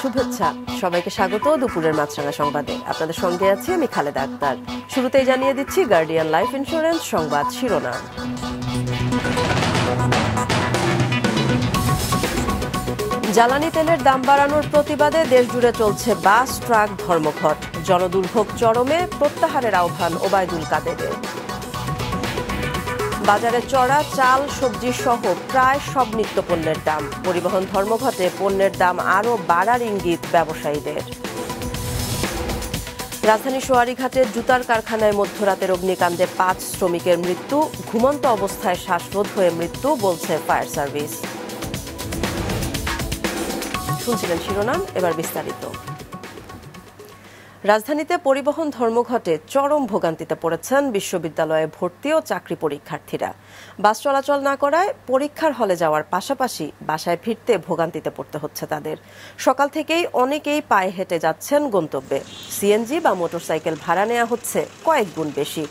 শুভেচ্ছা। সবাইকে স্বাগত দুপুরের মাছরাঙা সংবাদে। আপনাদের সঙ্গে আছি আমি খালেদা আক্তার। শুরুতেই জানিয়ে দিচ্ছি গার্ডিয়ান লাইফ ইন্স্যুরেন্স সংবাদ শিরোনাম। জ্বালানি তেলের দাম বাড়ানোর প্রতিবাদে দেশজুড়ে চলছে বাস, ট্রাক, ধর্মঘট। জনদুর্ভোগ চরমে প্রত্যাহারের আহ্বান ওবায়দুল কাদেরের। বাজারে চড়া, চাল, সবজি সহ প্রায় সব নিত্যপণ্যের দাম। পরিবহন ধর্মঘটে পণ্যের দাম আরও বাড়ার ইঙ্গিত ব্যবসায়ীদের। রাজধানী সোয়ারিঘাটের জুতার কারখানায় মধ্যরাতের অগ্নিকাণ্ডে পাঁচ শ্রমিকের মৃত্যু। ঘুমন্ত অবস্থায় শ্বাসরোধ হয়ে মৃত্যু, বলছে ফায়ার সার্ভিস। শুনছিলেন শিরোনাম, এবার বিস্তারিত। রাজধানীতে পরিবহন ধর্মঘটে চরম ভোগান্তিতে পড়েছেন বিশ্ববিদ্যালয়ে ভর্তি ও চাকরি পরীক্ষার্থীরা। বাস চলাচল না করায় পরীক্ষার হলে যাওয়ার পাশাপাশি বাসায় ফিরতে ভোগান্তিতে পড়তে হচ্ছে তাদের। সকাল থেকেই অনেকেই পায়ে হেঁটে যাচ্ছেন গন্তব্যে। সিএনজি বা মোটরসাইকেল ভাড়া নেওয়া হচ্ছে কয়েক গুণ বেশি।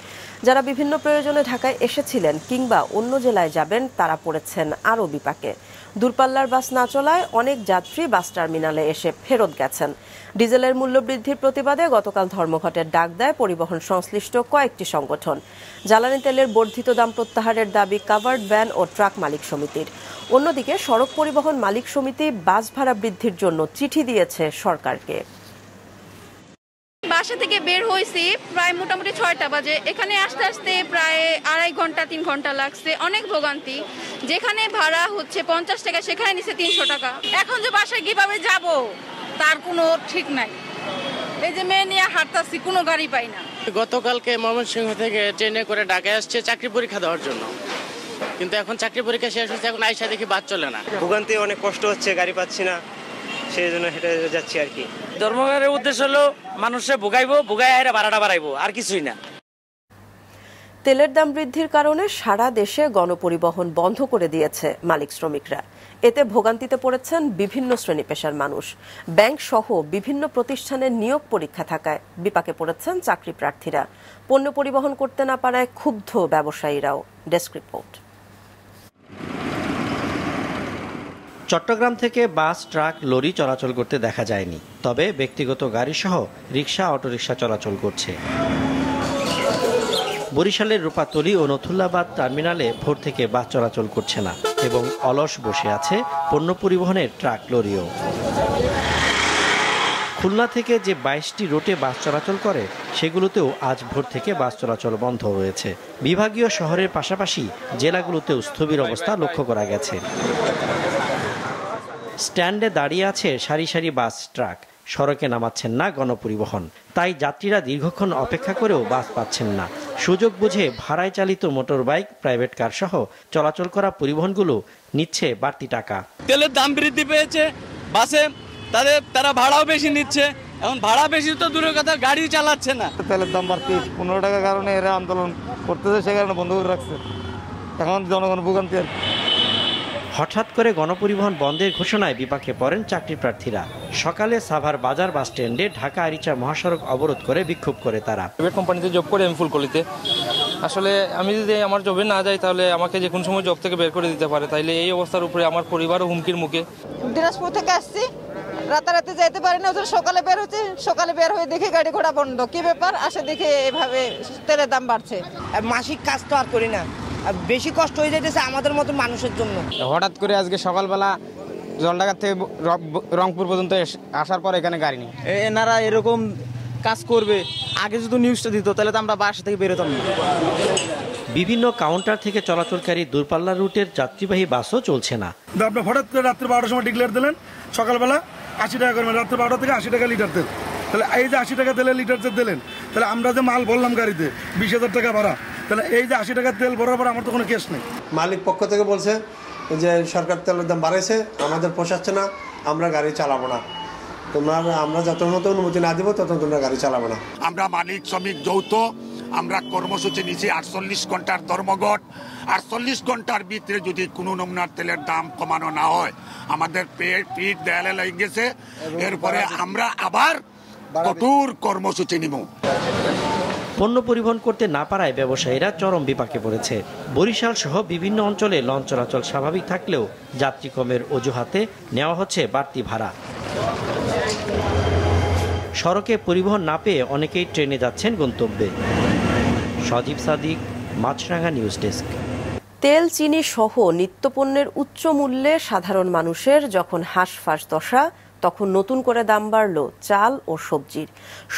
যারা বিভিন্ন প্রয়োজনে ঢাকায় এসেছিলেন কিংবা অন্য জেলায় যাবেন, তারা পড়েছেন আরও বিপাকে। দূরপাল্লার বাস না চলায় অনেক যাত্রী বাস টার্মিনালে এসে ফেরত গেছেন। ডিজেলের মূল্য বৃদ্ধির প্রতিবাদে গতকাল ধর্মঘটের ডাক দেয় পরিবহন সংশ্লিষ্ট কয়েকটি সংগঠন। জ্বালানি তেলের বর্ধিত দাম প্রত্যাহারের দাবি কাভার্ড ভ্যান ও ট্রাক মালিক সমিতির। অন্যদিকে সড়ক পরিবহন মালিক সমিতি বাস ভাড়া বৃদ্ধির জন্য চিঠি দিয়েছে সরকারকে। বাসা থেকে বের হয়েছি প্রায় মোটামুটি ছয়টা বাজে। এখানে আসতে আসতে প্রায় আড়াই ঘণ্টা তিন ঘণ্টা লাগছে। অনেক ভোগান্তি। যেখানে ভাড়া হচ্ছে পঞ্চাশ টাকা সেখানে নিচ্ছে তিনশো টাকা। এখন যে বাসায় কীভাবে যাব তার কোনো ঠিক নাই। এই যে মেয়ে নিয়ে হাঁটতাছি কোনো গাড়ি পাই না। গতকালকে ময়মনসিংহ থেকে ট্রেনে করে ঢাকায় আসছে চাকরি পরীক্ষা দেওয়ার জন্য। কিন্তু এখন চাকরি পরীক্ষা শেষ হচ্ছে এখন আইসা দেখি বাদ চলে না। ভোগান্তি অনেক কষ্ট হচ্ছে গাড়ি পাচ্ছি না। সেই জন্য হেঁটে যাচ্ছি আর কি। ধর্মঘটের উদ্দেশ্য হলো মানুষে ভোগাইবো ভোগাই আইরা ভাড়াটা বাড়াইবো আর কিছুই না। তেলের দাম বৃদ্ধির কারণে সারা দেশে গণপরিবহন বন্ধ করে দিয়েছে মালিক শ্রমিকরা। এতে ভোগান্তিতে পড়েছেন বিভিন্ন শ্রেণি পেশার মানুষ। ব্যাংক সহ বিভিন্ন প্রতিষ্ঠানের নিয়োগ পরীক্ষা থাকায় বিপাকে পড়েছেন চাকরি প্রার্থীরা। পণ্য পরিবহন করতে না পারায় ক্ষুব্ধ ব্যবসায়ীরাও। Desk report. চট্টগ্রাম থেকে বাস, ট্রাক, লরি চলাচল করতে দেখা যায়নি। তবে ব্যক্তিগত গাড়ি সহ রিক্সা অটোরিকশা চলাচল করছে। বরিশালের রূপাতলি ও নথুল্লাবাদ টার্মিনালে ভোর থেকে বাস চলাচল করছে না এবং অলস বসে আছে পণ্য পরিবহনের ট্রাক, লরিও। খুলনা থেকে যে বাইশটি রুটে বাস চলাচল করে, সেগুলোতেও আজ ভোর থেকে বাস চলাচল বন্ধ রয়েছে। বিভাগীয় শহরের পাশাপাশি জেলাগুলোতেও স্থবির অবস্থা লক্ষ্য করা গেছে। স্ট্যান্ডে দাঁড়িয়ে আছে সারি সারি বাস ট্রাক। সড়কে নামাচ্ছেন না গণপরিবহন। তাই যাত্রীরা দীর্ঘক্ষণ অপেক্ষা করেও বাস পাচ্ছেন না। সুযোগ বুঝে ভাড়ায় চালিত মোটর বাইক প্রাইভেট কার সহ চলাচল করা পরিবহনগুলো নিচ্ছে বাড়তি টাকা। তেলের দাম বৃদ্ধি পেয়েছে বাসে তাদের তারা ভাড়াও বেশি নিচ্ছে। এখন ভাড়া বেশি তো দূরের কথা গাড়ি চালাচ্ছে না। তেলের দাম বাড়তি পনেরো টাকার কারণে এরা আন্দোলন করতেছে সে কারণে বন্ধ করে রাখছে। এখন জনগণ ভোগান্তি আর হঠাৎ করে গণপরিবহন বন্ধের ঘোষণায় বিপাকে পড়েন চাকরি প্রার্থীরা। সকালে সাভার বাজার বাস স্ট্যান্ডে ঢাকা আরিচা মহাসড়ক অবরোধ করে বিক্ষোভ করে তারা। প্রাইভেট কোম্পানিতে জব করে আমি ফুলকলিতে আসলে আমি যদি আমার জবে না যাই তাহলে আমাকে যে কোনো সময় জব থেকে বের করে দিতে পারে তাইলে এই অবস্থার উপরে আমার পরিবারও হুমকির মুখে। দিনাজপুর থেকে আসছি। রাতারাতি যাইতে পারি না ওদের সকালে বের হচ্ছে। সকালে বের হয়ে দেখি গাড়ি ঘোড়া বন্ধ। কি ব্যাপার? আসে দেখে এভাবে তেলের দাম বাড়ছে। মাসিক কাজ তো আর করি না। বেশি কষ্ট হয়ে যাইতেছে আমাদের মতো মানুষের জন্য। হঠাৎ করে আজকে সকালবেলা জলঢাকা থেকে রংপুর পর্যন্ত আসার পর এখানে গাড়ি নেই। এনারা এরকম কাজ করবে আগে যদি নিউজটা দিত তাহলে তো আমরা বাসা থেকে বেরোতাম না। বিভিন্ন কাউন্টার থেকে চলাচলকারী দূরপাল্লা রুটের যাত্রীবাহী বাসও চলছে না। আপনি হঠাৎ করে রাত্রে বারোটার সময় ডিক্লেয়ার দিলেন সকালবেলা আশি টাকা করবেন রাত্রে বারোটা থেকে আশি টাকা লিটার তেল। তাহলে এই যে আশি টাকা তেলের লিটার তেল দিলেন তাহলে আমরা যে মাল বললাম গাড়িতে বিশ হাজার টাকা ভাড়া তাহলে এই যে আশি টাকার তেল ভরার পর আমার তো কোনো কেস নেই। মালিক পক্ষ থেকে বলছে যে সরকার তেলের দাম বাড়াইছে আমাদের পোষাচ্ছে না আমরা গাড়ি চালাবো না। তোমরা আমরা যত মতো অনুমতি না দিব তত তোমরা গাড়ি চালাবো না। আমরা মালিক শ্রমিক যৌথ আমরা কর্মসূচি নিয়েছি আটচল্লিশ ঘণ্টার ধর্মঘট। আটচল্লিশ ঘণ্টার ভিতরে যদি কোনো নমুনার তেলের দাম কমানো না হয় আমাদের পেট পিঠ দেয়ালে লেগে গেছে। এরপরে আমরা আবার কঠোর কর্মসূচি নিব। পণ্য পরিবহন করতে না পারায় ব্যবসায়ীরা চরম বিপাকে পড়েছে। বরিশাল সহ বিভিন্ন অঞ্চলে লঞ্চ চলাচল স্বাভাবিক থাকলেও যাত্রী কমের অজুহাতে নেওয়া হচ্ছে বাড়তি ভাড়া। সড়কে পরিবহন না পেয়ে অনেকেই ট্রেনে যাচ্ছেন গন্তব্যে। Sajib Sadik Maasranga news desk. তেল, চিনি সহ নিত্যপণ্যের উচ্চ মূল্যে সাধারণ মানুষের যখন হাঁসফাঁস দশা তখন নতুন করে দাম বাড়ল চাল ও সবজির।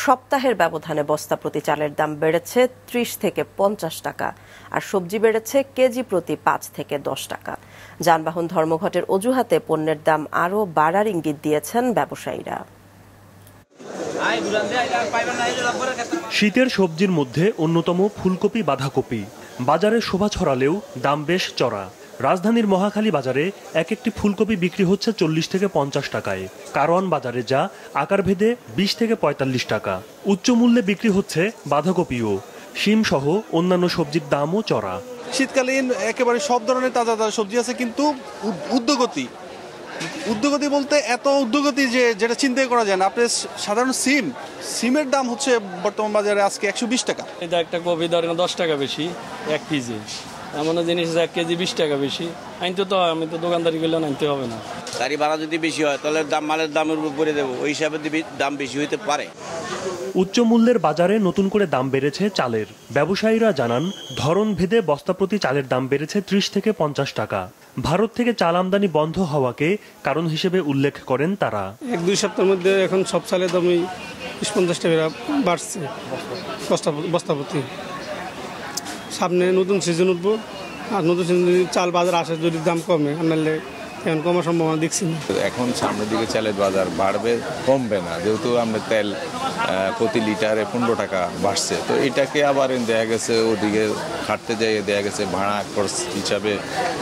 সপ্তাহের ব্যবধানে বস্তা প্রতি চালের দাম বেড়েছে ত্রিশ থেকে পঞ্চাশ টাকা আর সবজি বেড়েছে কেজি প্রতি পাঁচ থেকে দশ টাকা। যানবাহন ধর্মঘটের অজুহাতে পণ্যের দাম আরও বাড়ার ইঙ্গিত দিয়েছেন ব্যবসায়ীরা। শীতের সবজির মধ্যে অন্যতম ফুলকপি, বাঁধাকপি। বাজারে শোভা ছড়ালেও দাম বেশ চড়া। রাজধানীর মহাখালী বাজারে এক একটি ফুলকপি বিক্রি হচ্ছে চল্লিশ থেকে পঞ্চাশ টাকায়। কারওয়ান বাজারে যা আকার ভেদে বিশ থেকে পঁয়তাল্লিশ টাকা। উচ্চ মূল্যে বিক্রি হচ্ছে বাঁধাকপিও। শিম সহ অন্যান্য সবজির দামও চড়া। শীতকালীন একেবারে সব ধরনের তাজা তাজা সবজি আছে কিন্তু উদ- উদ্যোগতি। উদ্যোগতি বলতে এত উদ্যোগতি যে যেটা চিন্তাই করা যায় না। আপনি সাধারণ সিম সিমের দাম হচ্ছে বর্তমান বাজারে আজকে একশো বিশ টাকা। এটা একটা কপি ধরেন দশ টাকা বেশি এক কেজি। এমন জিনিস এক কেজি বিশ টাকা বেশি। আনতে তো আমি তো দোকানদারি করলে আনতে হবে না। গাড়ি ভাড়া যদি বেশি হয় তাহলে দাম মালের দামের উপর পড়ে দেবো ওই হিসাবে দাম বেশি হইতে পারে। উচ্চ মূল্যের বাজারে নতুন করে দাম বেড়েছে চালের। ব্যবসায়ীরা জানান ধরন ভেদে বস্তা প্রতি চালের দাম বেড়েছে ত্রিশ থেকে পঞ্চাশ টাকা। ভারত থেকে চাল আমদানি বন্ধ হওয়াকে কারণ হিসেবে উল্লেখ করেন তারা। এক দুই সপ্তাহের মধ্যে এখন সব চালের দামই বিশ পঞ্চাশ টাকা বাড়ছে বস্তা বস্তাপতি সামনে নতুন সিজন উঠবো। আর নতুন সিজন যদি চাল বাজার আসে, যদি দাম কমে আর নাহলে এখন কমার সম্ভাবনা দেখছি। এখন সামনের দিকে চালের বাজার বাড়বে, কমবে না। যেহেতু আমরা তেল প্রতি লিটারে পনেরো টাকা বাড়ছে, তো এটাকে আবার দেখা গেছে, ওদিকে খাটতে যাইয়ে দেখা গেছে, ভাড়া খরচ হিসাবে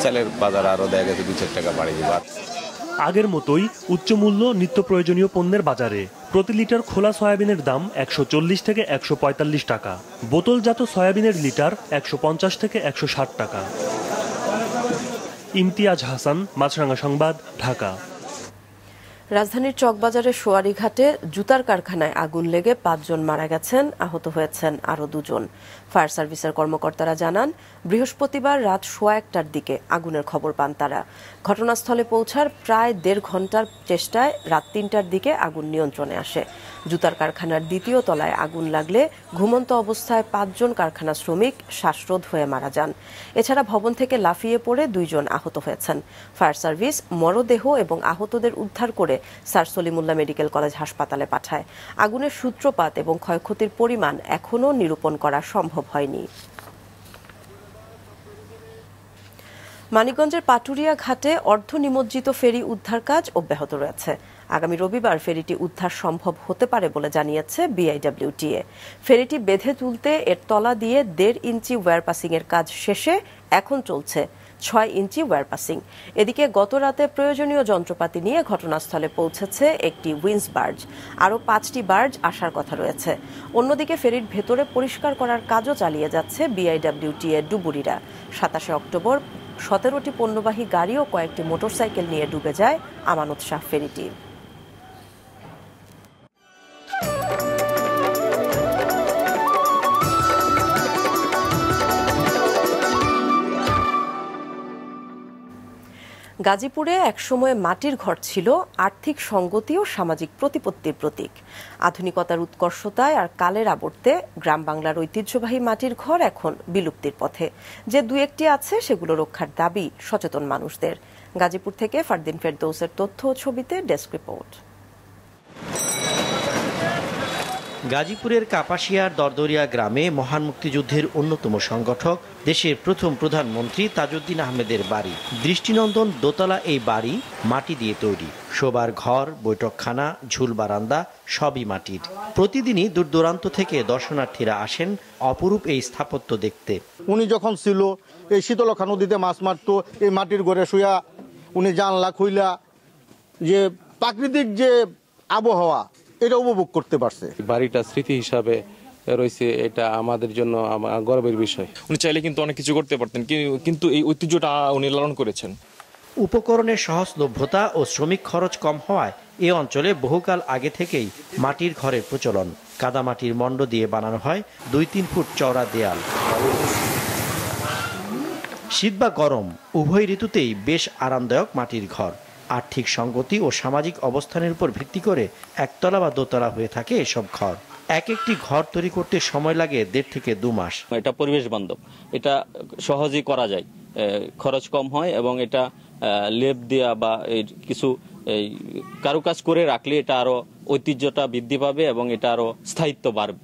চালের বাজার আরও দেখা গেছে, দু চার টাকা বাড়িয়ে দিবে। আগের মতোই উচ্চমূল্য নিত্য প্রয়োজনীয় পণ্যের বাজারে। প্রতি লিটার খোলা সয়াবিনের দাম একশো চল্লিশ থেকে একশো পঁয়তাল্লিশ টাকা। বোতলজাত সয়াবিনের লিটার একশো পঞ্চাশ থেকে একশো ষাট টাকা। ইমতিয়াজ হাসান, মাছরাঙা সংবাদ, ঢাকা। রাজধানীর চকবাজারের সোয়ারিঘাটে জুতার কারখানায় আগুন লেগে পাঁচজন মারা গেছেন, আহত হয়েছেন আরও দুজন। ফায়ার সার্ভিসের কর্মকর্তারা জানান, বৃহস্পতিবার রাত সোয়া একটার দিকে আগুনের খবর পান তারা। ঘটনাস্থলে পৌঁছার প্রায় দেড় ঘণ্টার চেষ্টায় রাত তিনটার দিকে আগুন নিয়ন্ত্রণে আসে। জুতার কারখানার দ্বিতীয় তলায় আগুন লাগলে ঘুমন্ত অবস্থায় পাঁচজন কারখানা শ্রমিক শ্বাসরোধ হয়ে মারা যান। এছাড়া ভবন থেকে লাফিয়ে পড়ে দুইজন আহত হয়েছেন। ফায়ার সার্ভিস মরদেহ এবং আহতদের উদ্ধার করে স্যার সলিমুল্লাহ মেডিকেল কলেজ হাসপাতালে পাঠায়। আগুনের সূত্রপাত এবং ক্ষয়ক্ষতির পরিমাণ এখনও নিরূপণ করা সম্ভব হয়নি। মানিকগঞ্জের পাটুরিয়া ঘাটে অর্ধ নিমজ্জিত ফেরি উদ্ধার কাজ অব্যাহত রয়েছে। আগামী রবিবার ফেরিটি উদ্ধার সম্ভব হতে পারে বলে জানিয়েছে বিআইডব্লিউটিএ। ফেরিটি বেঁধে তুলতে এর তলা দিয়ে দেড় ইঞ্চি ওয়্যার এর কাজ শেষে এখন চলছে ছয় ইঞ্চি ওয়্যার পাসিং। এদিকে গত রাতে প্রয়োজনীয় যন্ত্রপাতি নিয়ে ঘটনাস্থলে পৌঁছেছে একটি উইন্স বার্জ। আরও পাঁচটি বার্জ আসার কথা রয়েছে। অন্যদিকে ফেরির ভেতরে পরিষ্কার করার কাজও চালিয়ে যাচ্ছে বিআইডব্লিউটিএ ডুবুরিরা। সাতাশে অক্টোবর সতেরোটি পণ্যবাহী গাড়ি ও কয়েকটি মোটরসাইকেল নিয়ে ডুবে যায় আমানত শাহ ফেরিটি। গাজীপুরে একসময় মাটির ঘর ছিল আর্থিক সঙ্গতি ও সামাজিক প্রতিপত্তির প্রতীক। আধুনিকতার উৎকর্ষতায় আর কালের আবর্তে গ্রাম বাংলার ঐতিহ্যবাহী মাটির ঘর এখন বিলুপ্তির পথে। যে দু একটি আছে, সেগুলো রক্ষার দাবি সচেতন মানুষদের। গাজীপুর থেকে ফারদিন ফেরদৌসের তথ্য ও ছবিতে ডেস্ক রিপোর্ট। গাজীপুরের কাপাসিয়ার দরদরিয়া গ্রামে মহান মুক্তিযুদ্ধের অন্যতম সংগঠক, দেশের প্রথম প্রধানমন্ত্রী তাজউদ্দিন আহমেদের বাড়ি। দৃষ্টিনন্দন দোতলা এই বাড়ি মাটি দিয়ে তৈরি। শোবার ঘর, বৈঠকখানা, ঝুল বারান্দা, সবই মাটির। প্রতিদিনই দূর দূরান্ত থেকে দর্শনার্থীরা আসেন অপরূপ এই স্থাপত্য দেখতে। উনি যখন ছিল, এই শীতলক্ষা নদীতে মাছ মারত, এই মাটির ঘরে শুয়া, উনি জানলা খুইলা, যে প্রাকৃতিক যে আবহাওয়া এটা উপভোগ করতে পারছে। বাড়িটা স্মৃতি হিসাবে রয়েছে এটা আমাদের জন্য আমার গর্বের বিষয়। উনি চাইলে কিন্তু অনেক কিছু করতে পারতেন কি- কিন্তু এই ঐতিহ্যটা উনি লালন করেছেন। উপকরণের সহজলভ্যতা ও শ্রমিক খরচ কম হওয়ায় এ অঞ্চলে বহুকাল আগে থেকেই মাটির ঘরের প্রচলন। কাদামাটির মণ্ড দিয়ে বানানো হয় দুই তিন ফুট চওড়া দেয়াল। শীত বা গরম উভয় ঋতুতেই বেশ আরামদায়ক মাটির ঘর। আর্থিক সঙ্গতি ও সামাজিক অবস্থানের উপর ভিত্তি করে একতলা বা দোতলা হয়ে থাকে এসব ঘর। এক একটি ঘর তৈরি করতে সময় লাগে দেড় থেকে দু মাস। এটা পরিবেশ বান্ধব। এটা সহজেই করা যায়। খরচ কম হয় এবং এটা লেপ দেওয়া বা কিছু এই কারুকাজ করে রাখলে এটা আরও ঐতিহ্যটা বৃদ্ধি পাবে এবং এটা আরও স্থায়িত্ব বাড়বে।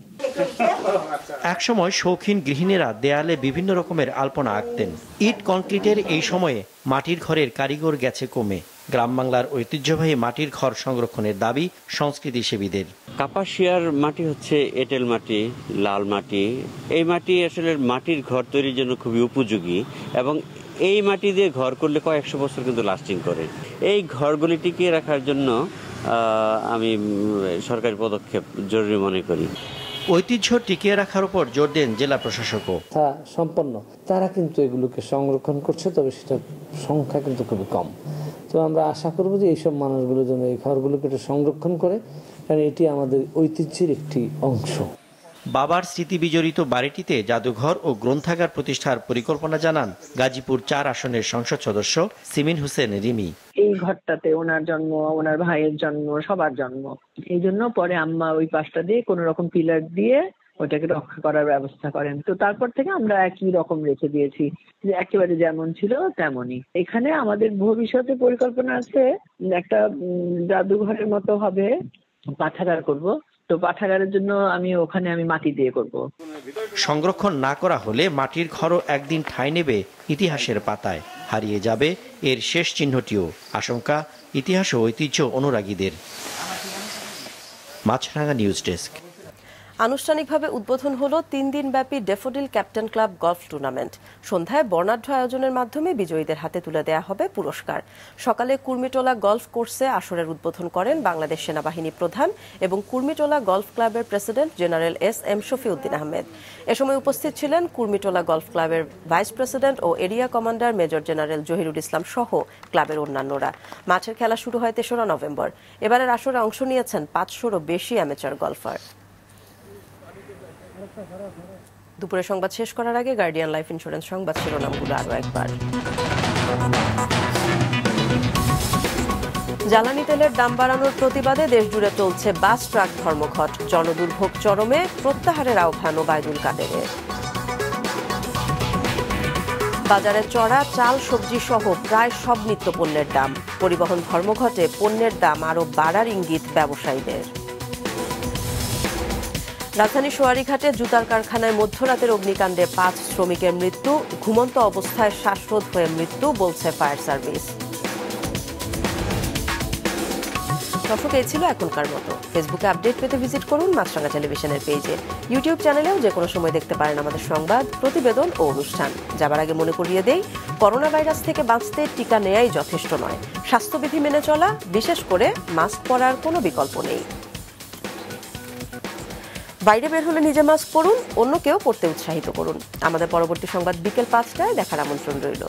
একসময় শৌখিন গৃহিণীরা দেয়ালে বিভিন্ন রকমের আলপনা আঁকতেন। ইট কংক্রিটের এই সময়ে মাটির ঘরের কারিগর গেছে কমে। গ্রাম বাংলার ঐতিহ্যবাহী মাটির ঘর সংরক্ষণের দাবি সংস্কৃতি সেবীদের। কাপাসিয়ার মাটি হচ্ছে এঁটেল মাটি লাল মাটি। এই মাটি আসলে মাটির ঘর তৈরির জন্য খুবই উপযোগী এবং এই মাটি দিয়ে ঘর করলে কয়েকশো বছর কিন্তু লাস্টিং করে। এই ঘরগুলি টিকিয়ে রাখার জন্য আমি সরকারি পদক্ষেপ জরুরি মনে করি। ঐতিহ্য টিকিয়ে রাখার উপর জোর দেন জেলা প্রশাসকও। শিক্ষা সম্পন্ন। তারা কিন্তু এগুলোকে সংরক্ষণ করছে তবে সেটার সংখ্যা কিন্তু খুবই কম। তো আমরা আশা করব যে এইসব মানুষগুলো যেন এই ঘরগুলোকে একটু সংরক্ষণ করে কারণ এটি আমাদের ঐতিহ্যের একটি অংশ। বাবার স্মৃতি বিজড়িত বাড়িটিতে জাদুঘর ও গ্রন্থাগার প্রতিষ্ঠার পরিকল্পনা জানান গাজীপুর চার আসনের সংসদ সদস্য সিমিন হোসেন রিমি। এই ঘরটাতে ওনার জন্ম ওনার ভাইয়ের জন্ম সবার জন্ম। এই জন্য পরে আম্মা ওই পাশটা দিয়ে কোনো রকম পিলার দিয়ে ওটাকে রক্ষা করার ব্যবস্থা করেন। তো তারপর থেকে আমরা একই রকম রেখে দিয়েছি, যে একেবারে যেমন ছিল তেমনই। এখানে আমাদের ভবিষ্যতে পরিকল্পনা আছে, একটা জাদুঘরের মতো হবে, পাঠাগার করব। তো পাঠাগারের জন্য আমি ওখানে আমি মাটি দিয়ে করব। সংরক্ষণ না করা হলে মাটির ঘরও একদিন ঠাঁই নেবে ইতিহাসের পাতায়। হারিয়ে যাবে এর শেষ চিহ্নটিও। আশঙ্কা, ইতিহাস ও ঐতিহ্য অনুরাগীদের। Maasranga news desk. আনুষ্ঠানিকভাবে উদ্বোধন হলো তিন দিনব্যাপী Daffodil captain club golf tournament. সন্ধ্যায় বর্ণাঢ্য আয়োজনের মাধ্যমে বিজয়ীদের হাতে তুলে দেয়া হবে পুরস্কার। সকালে কুর্মিটোলা গলফ কোর্সে আসরের উদ্বোধন করেন বাংলাদেশ সেনাবাহিনী প্রধান এবং কুর্মিটোলা গলফ ক্লাবের president general S M Shafiuddin Ahmed. এ সময় উপস্থিত ছিলেন কুর্মিটোলা গলফ ক্লাবের ভাইস প্রেসিডেন্ট ও area commander major general Zahirul Islam সহ ক্লাবের অন্যান্যরা। মাঠের খেলা শুরু হয় তেসরা নভেম্বর। এবারের আসরে অংশ নিয়েছেন পাঁচশোরও বেশি অ্যামেচার গলফার দুপুরে সংবাদ শেষ করার আগে গার্ডিয়ান লাইফ ইন্স্যুরেন্স সংবাদ শিরোনামগুলো আরও একবার। জ্বালানি তেলের দাম বাড়ানোর প্রতিবাদে দেশজুড়ে চলছে বাস, ট্রাক, ধর্মঘট। জনদুর্ভোগ চরমে প্রত্যাহারের আহ্বান ওবায়দুল কাদেরের। বাজারে চড়া, চাল, সবজি সহ প্রায় সব নিত্যপণ্যের দাম। পরিবহন ধর্মঘটে পণ্যের দাম আরও বাড়ার ইঙ্গিত ব্যবসায়ীদের। রাজধানী সোয়ারিঘাটে জুতার কারখানায় মধ্যরাতের অগ্নিকাণ্ডে পাঁচ শ্রমিকের মৃত্যু, ঘুমন্ত অবস্থায় শ্বাসরোধ হয়ে মৃত্যু, বলছে ফায়ার সার্ভিস। দর্শক, এই ছিল এখনকার মতো। ফেসবুকে আপডেট পেতে ভিজিট করুন মাছরাঙা টেলিভিশনের পেজে। ইউটিউব চ্যানেলেও যে কোনো সময় দেখতে পারেন আমাদের সংবাদ, প্রতিবেদন ও অনুষ্ঠান। যাবার আগে মনে করিয়ে দেই, করোনা ভাইরাস থেকে বাঁচতে টিকা নেয়াই যথেষ্ট নয়। স্বাস্থ্যবিধি মেনে চলা, বিশেষ করে মাস্ক পরার কোনো বিকল্প নেই। বাইরে বের হলে নিজে মাস্ক পরুন, অন্যকেও পড়তে উৎসাহিত করুন। আমাদের পরবর্তী সংবাদ বিকেল পাঁচটায় দেখার আমন্ত্রণ রইল।